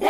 Yeah.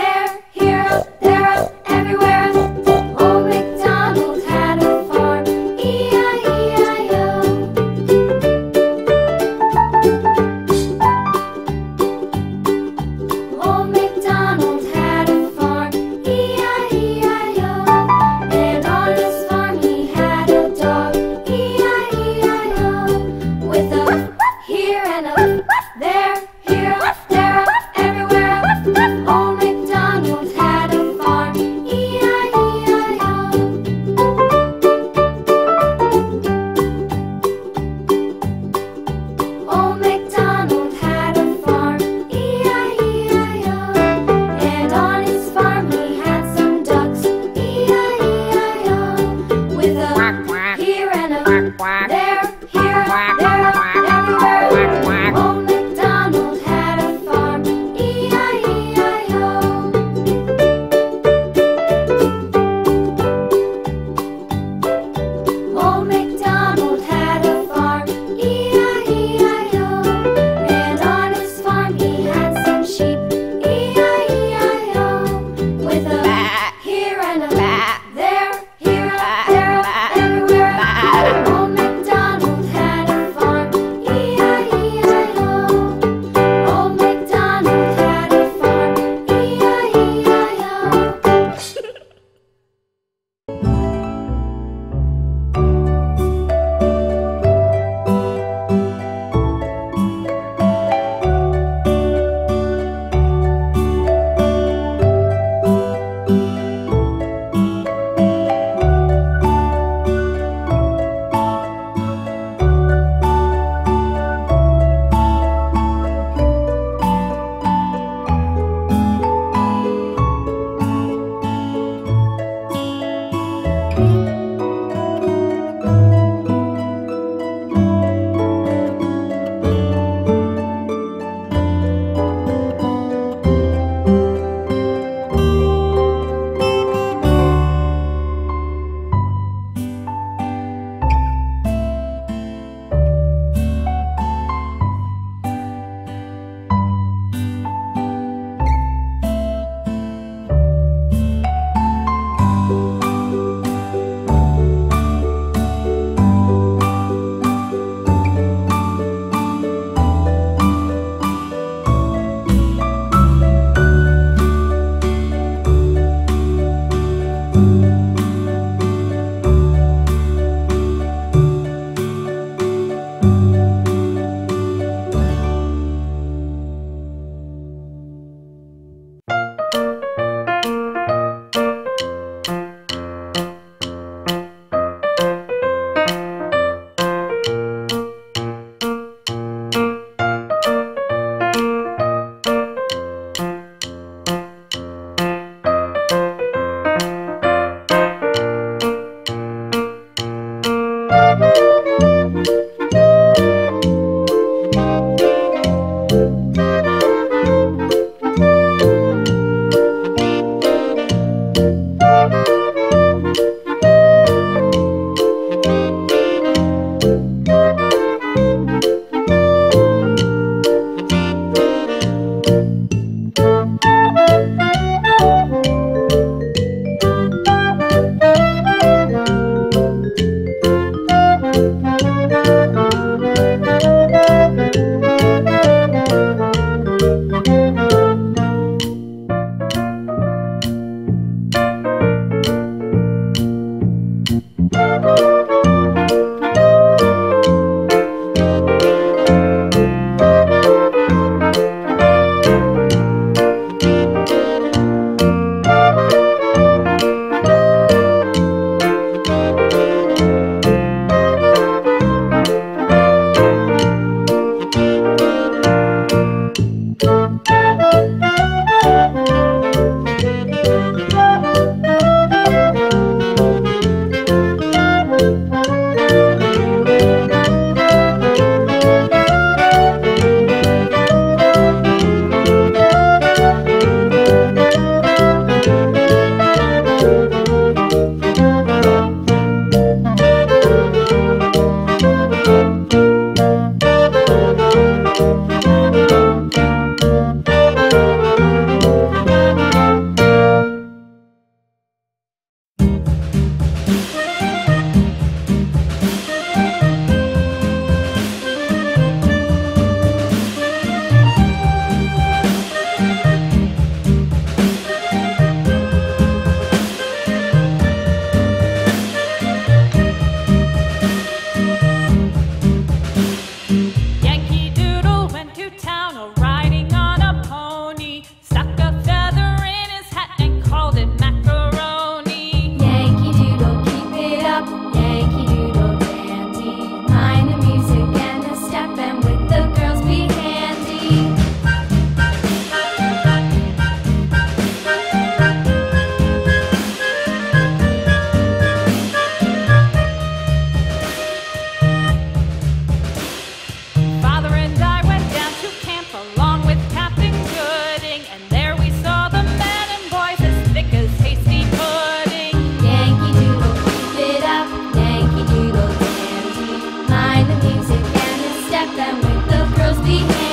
girls behave.